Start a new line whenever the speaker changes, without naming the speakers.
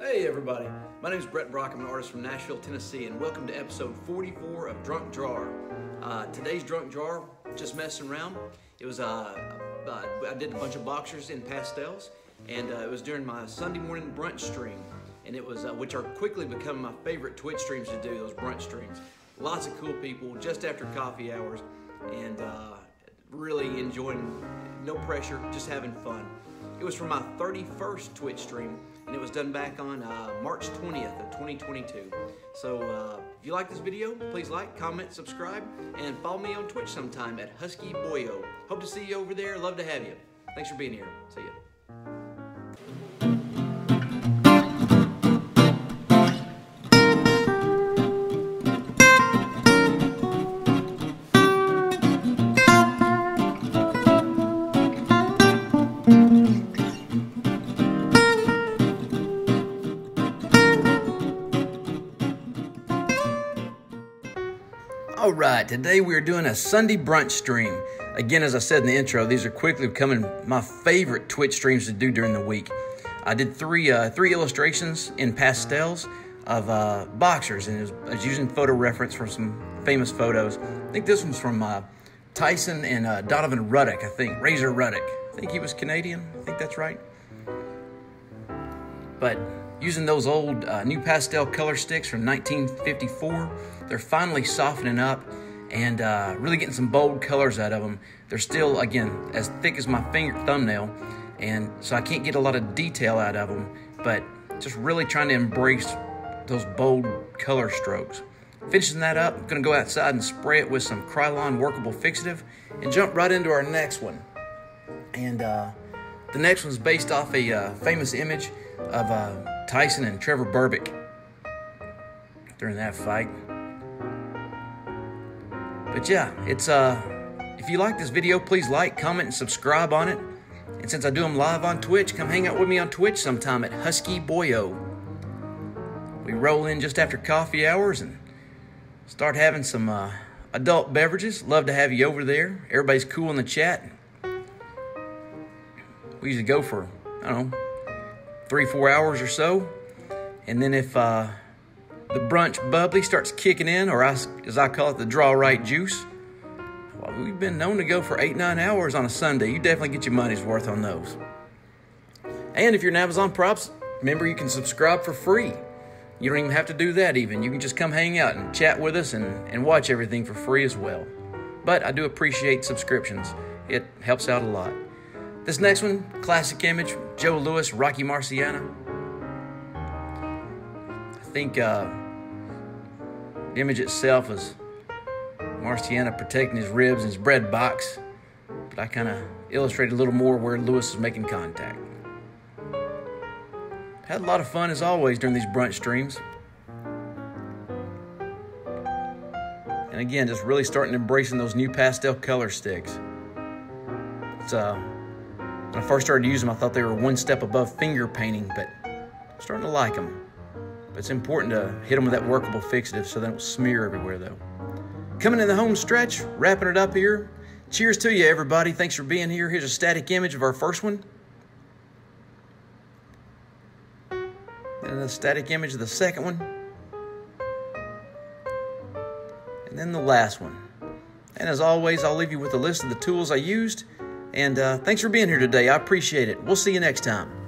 Hey everybody, my name is Brett Brock. I'm an artist from Nashville, Tennessee, and welcome to episode 44 of Drunk Drawer. Uh, today's Drunk Drawer, just messing around. It was, uh, uh, I did a bunch of boxers in pastels, and uh, it was during my Sunday morning brunch stream, and it was, uh, which are quickly becoming my favorite Twitch streams to do, those brunch streams. Lots of cool people just after coffee hours, and uh, really enjoying, no pressure, just having fun. It was from my 31st Twitch stream, and it was done back on uh, March 20th of 2022. So uh, if you like this video, please like, comment, subscribe, and follow me on Twitch sometime at Husky Boyo. Hope to see you over there. Love to have you. Thanks for being here. See ya. All right, today we are doing a Sunday brunch stream. Again, as I said in the intro, these are quickly becoming my favorite Twitch streams to do during the week. I did three uh, three illustrations in pastels of uh, boxers, and I was using photo reference from some famous photos. I think this one's from uh, Tyson and uh, Donovan Ruddock. I think Razor Ruddock. I think he was Canadian. I think that's right. But using those old uh, pastel color sticks from 1954, they're finally softening up and uh, really getting some bold colors out of them. They're still, again, as thick as my finger thumbnail, and so I can't get a lot of detail out of them, but just really trying to embrace those bold color strokes. Finishing that up, I'm gonna go outside and spray it with some Krylon workable fixative and jump right into our next one. And uh, the next one's based off a uh, famous image of uh, Tyson and Trevor Berbick during that fight. But yeah, it's uh, if you like this video, please like, comment, and subscribe on it. And since I do them live on Twitch, come hang out with me on Twitch sometime at Husky Boyo. We roll in just after coffee hours and start having some uh, adult beverages. Love to have you over there. Everybody's cool in the chat. We usually go for, I don't know, three, four hours or so. And then if uh, the brunch bubbly starts kicking in, or I, as I call it, the draw right juice, well, we've been known to go for eight, nine hours on a Sunday. You definitely get your money's worth on those. And if you're an Amazon Props, remember you can subscribe for free. You don't even have to do that, even. You can just come hang out and chat with us and, and watch everything for free as well. But I do appreciate subscriptions, it helps out a lot. This next one, classic image, Joe Louis, Rocky Marciano. I think uh, the image itself is Marciano protecting his ribs and his bread box, but I kind of illustrated a little more where Louis is making contact. Had a lot of fun as always during these brunch streams. And again, just really starting to embracing those new pastel color sticks. It's uh, when I first started using them, I thought they were one step above finger painting, but I'm starting to like them. But it's important to hit them with that workable fixative so they don't smear everywhere, though. Coming in the home stretch, wrapping it up here. Cheers to you, everybody. Thanks for being here. Here's a static image of our first one. And a static image of the second one. And then the last one. And as always, I'll leave you with a list of the tools I used. And uh, thanks for being here today. I appreciate it. We'll see you next time.